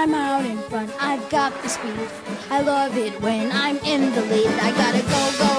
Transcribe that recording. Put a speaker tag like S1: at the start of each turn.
S1: I'm out in front, I've got the speed. I love it when I'm in the lead. I gotta go, go.